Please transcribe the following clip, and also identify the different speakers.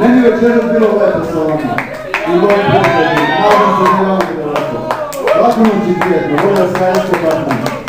Speaker 1: Meni je večeras bilo lepo sa vama. I moj prijatelj, nadam se da vam je lepo. Lako nam će prijetno. tijetno, volja sajsko partner.